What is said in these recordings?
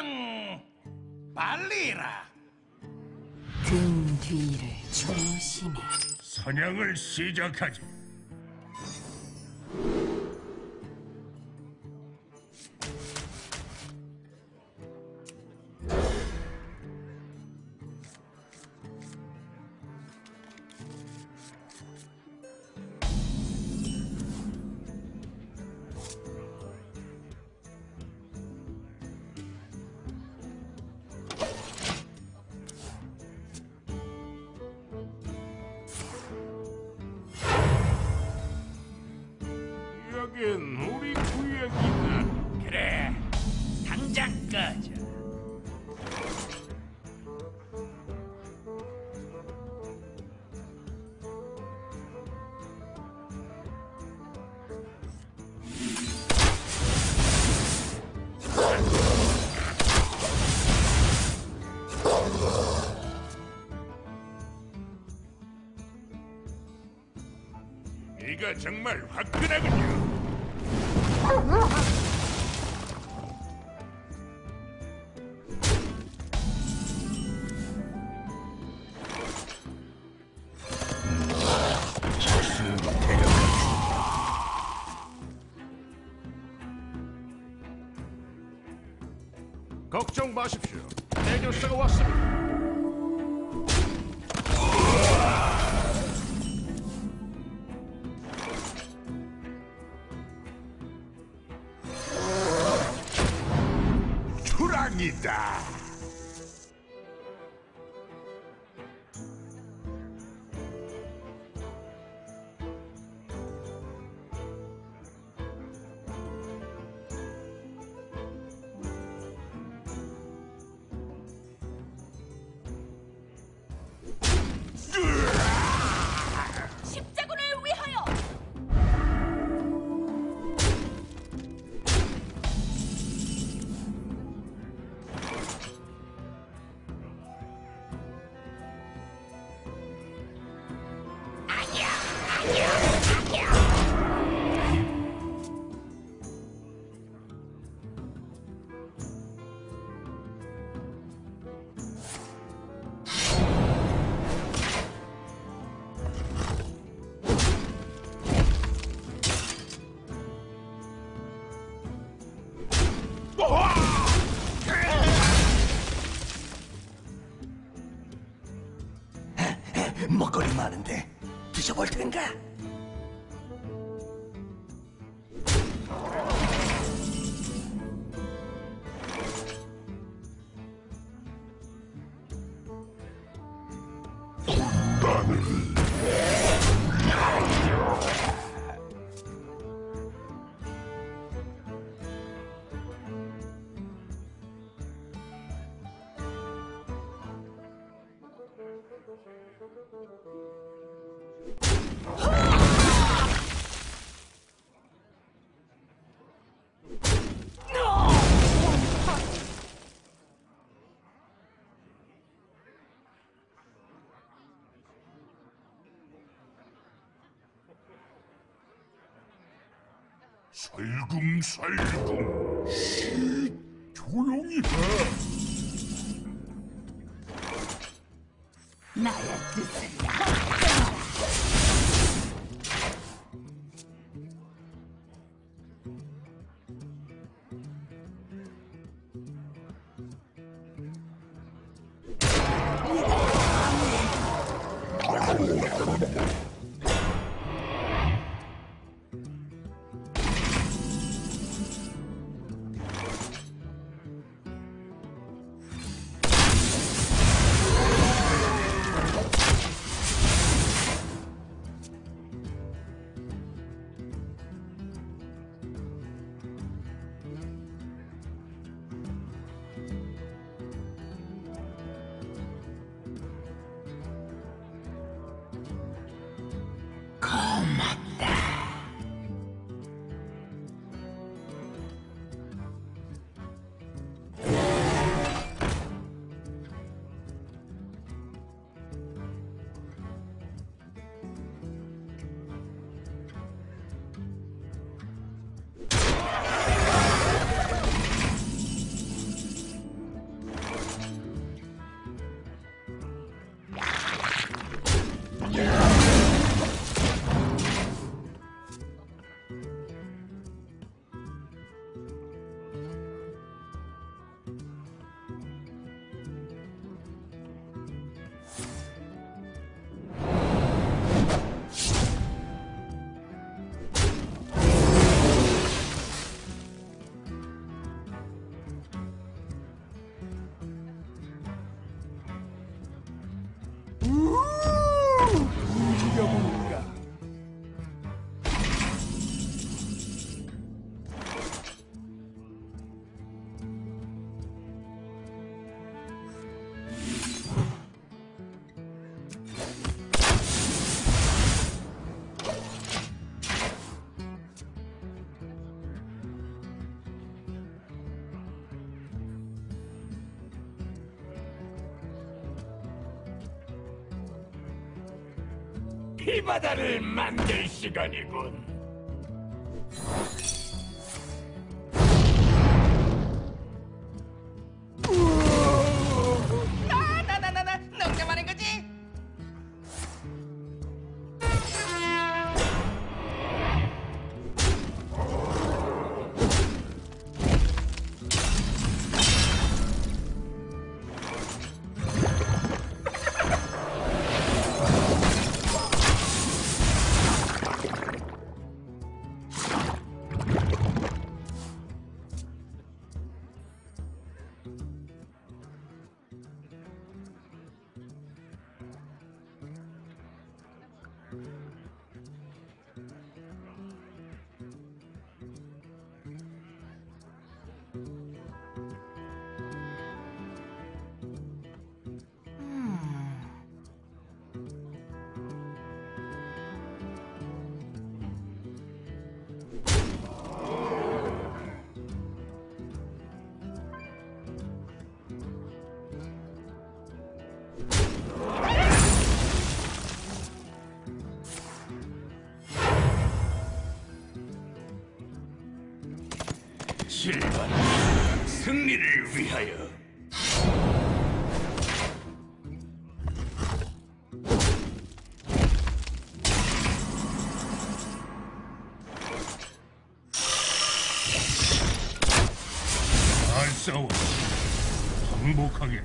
응, 빨리라. 등 뒤를 조심해. 사냥을 시작하지. 정말 화끈하군요. Infinita. 많은데 드셔볼 텐가? 살금살금. 쉿, 조용히 해. 나의 뜻을 이 바다를 만들 시간이군. 싸워. 항복하게.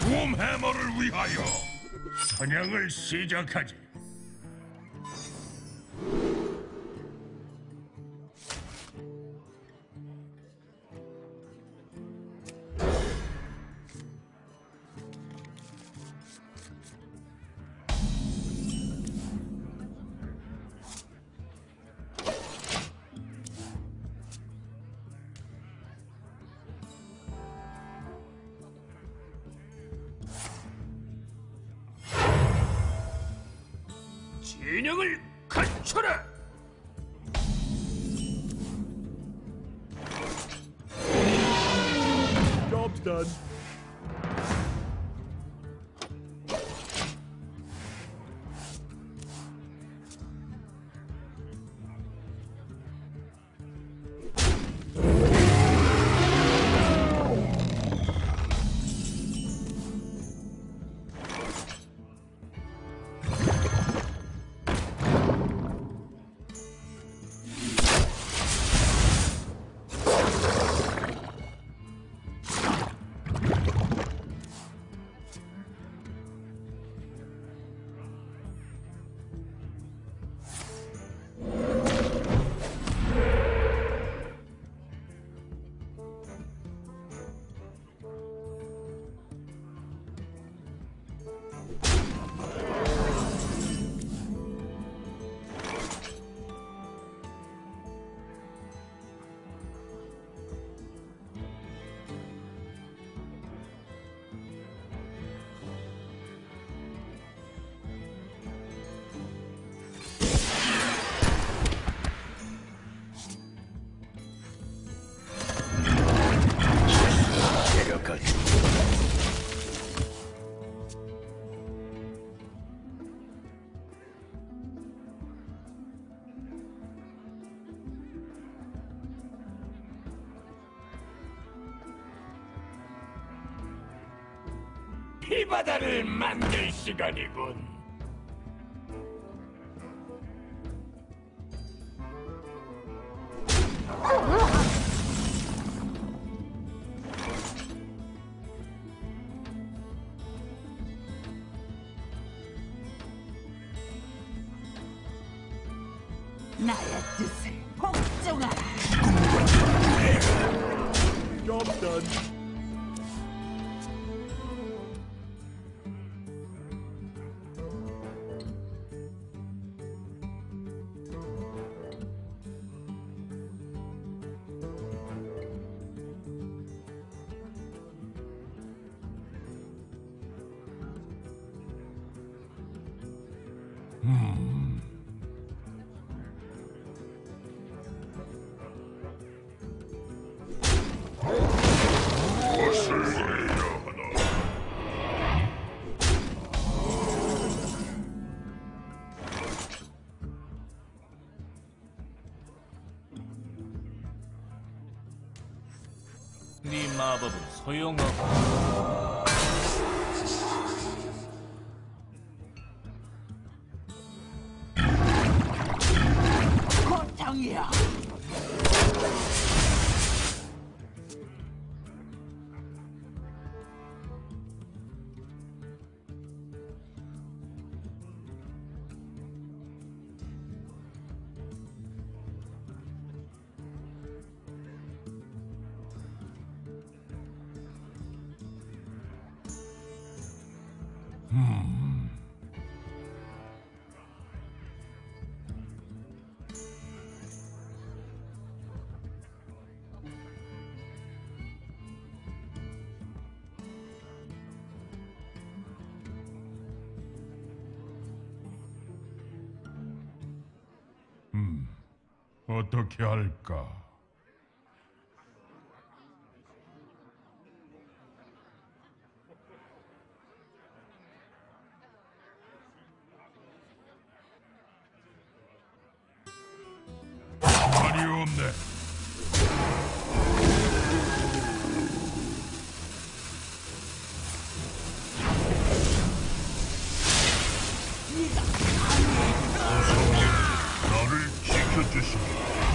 돔 해머를 위하여 사냥을 시작하지. 진영을 갖춰라. Job's done. 바다를 만들 시간이군. 不用告 어떻게 할까? 나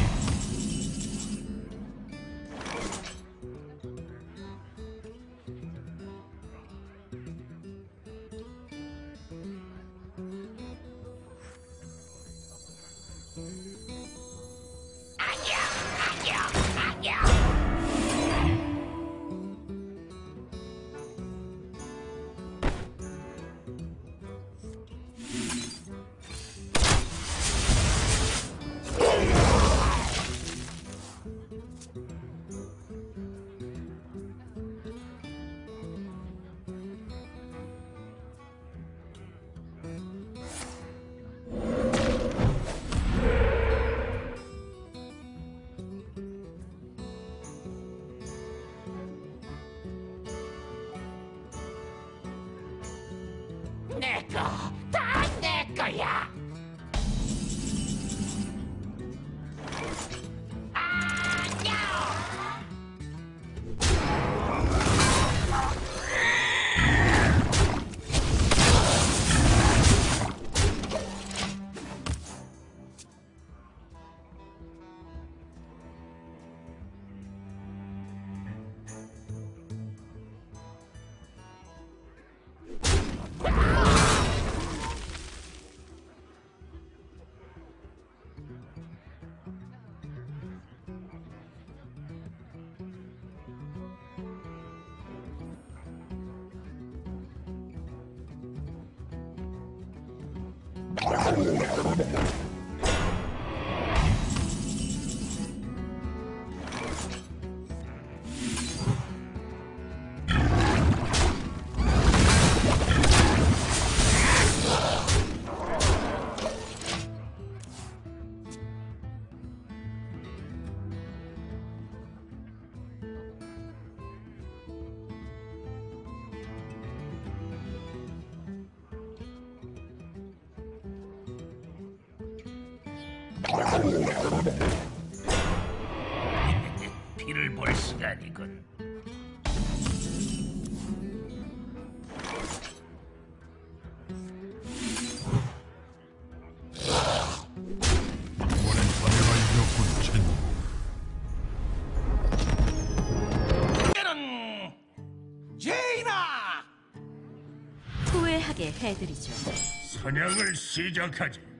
를 지켜주시오. 내 Oh, my God. 해드리죠. 사냥을 시작하지.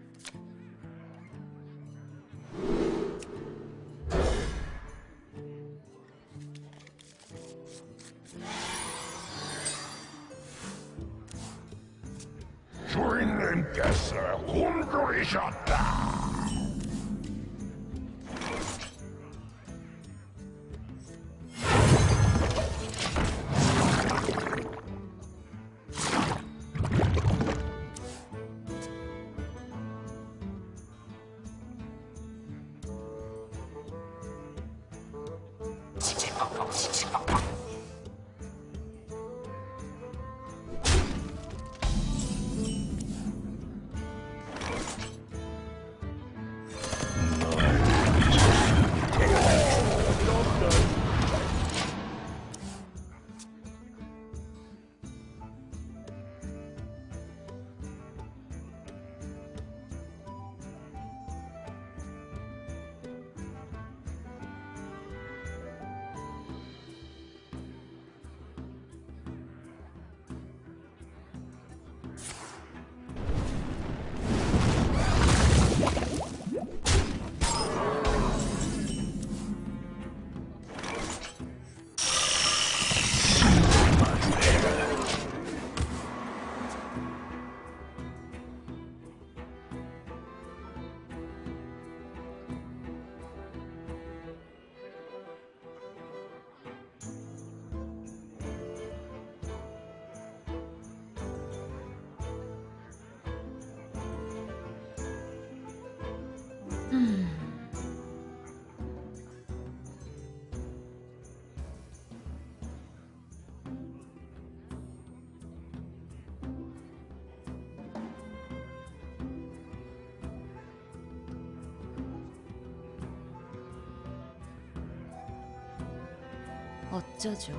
어쩌죠?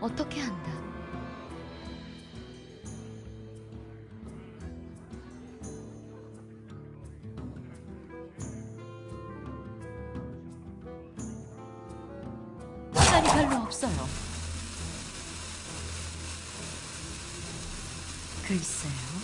어떻게 한다? 시간이 별로 없어요. 글쎄요.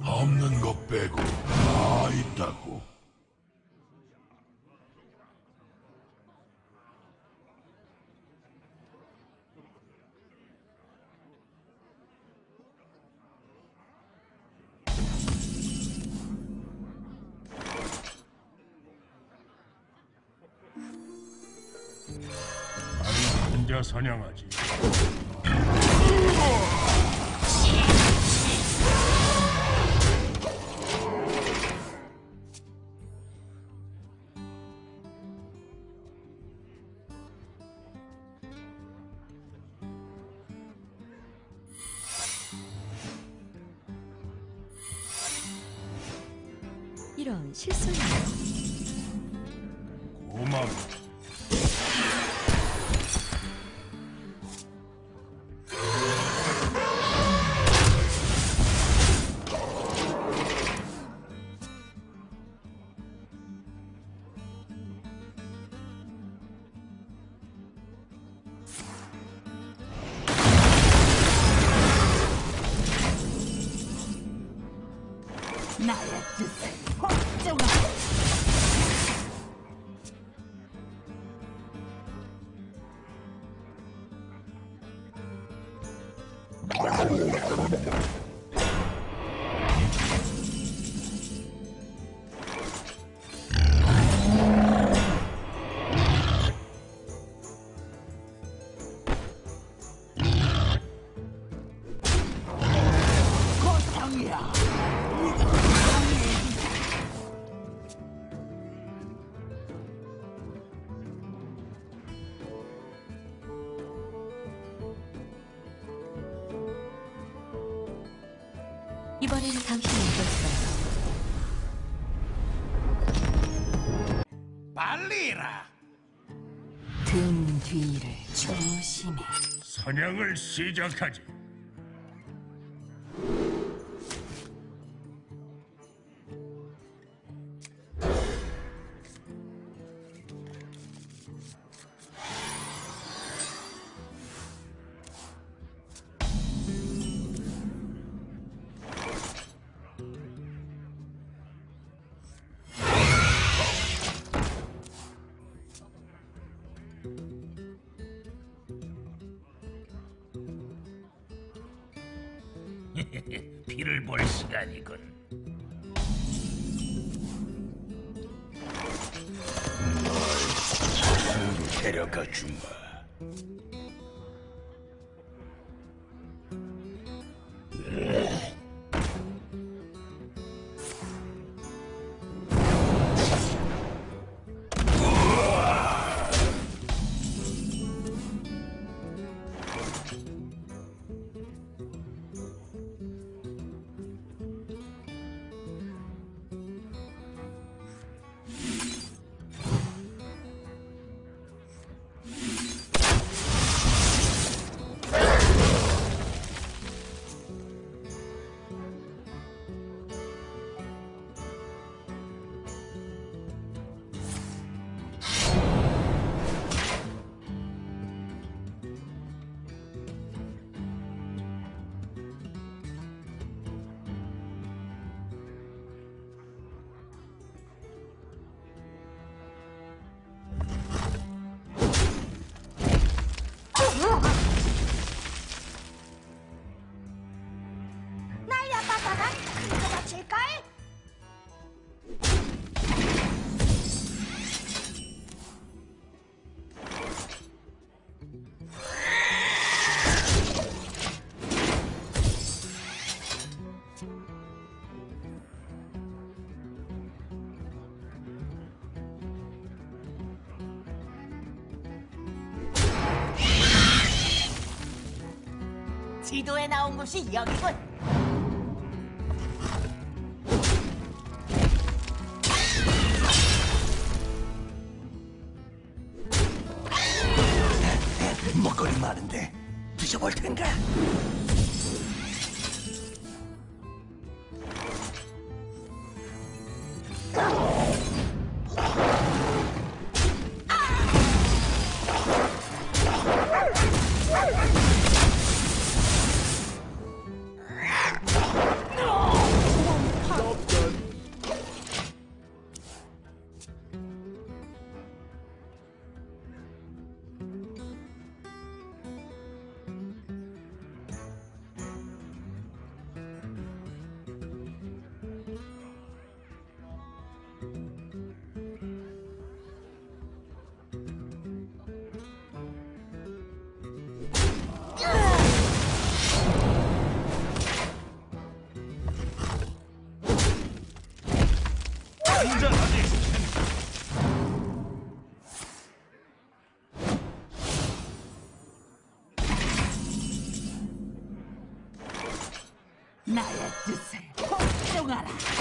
없는 것 빼고 다 있다고. 나는 혼자 사냥하지. 고 이번엔 당신이 이겼어요. 빨리라. 등 뒤를 조심해. 사냥을 시작하지. 피를 볼 시간이군. 데려가 주마. 기도에 나온 곳이 여기군. 了。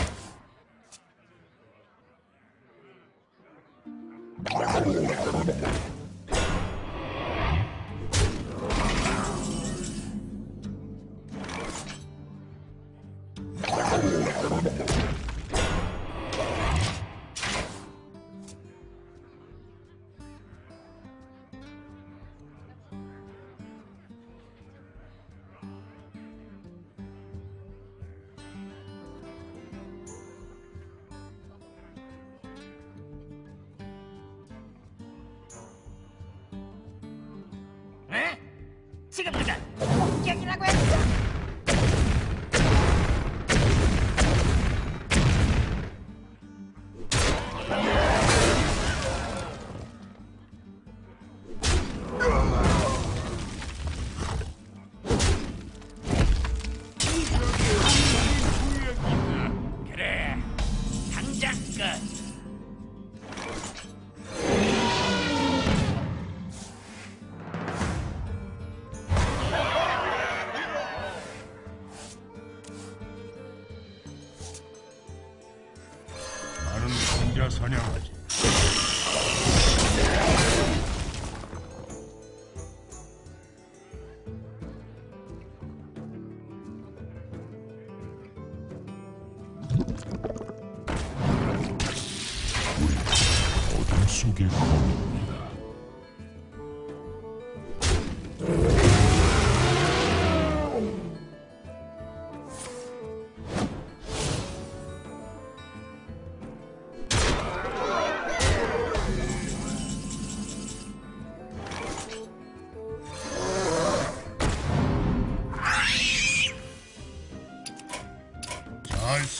这个不是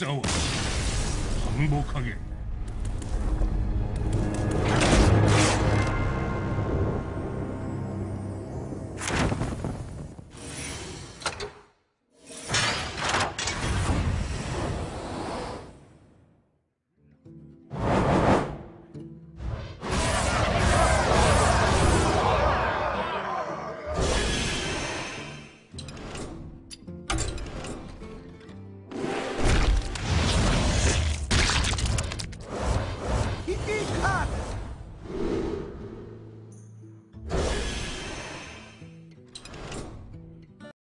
싸워. 항복하게.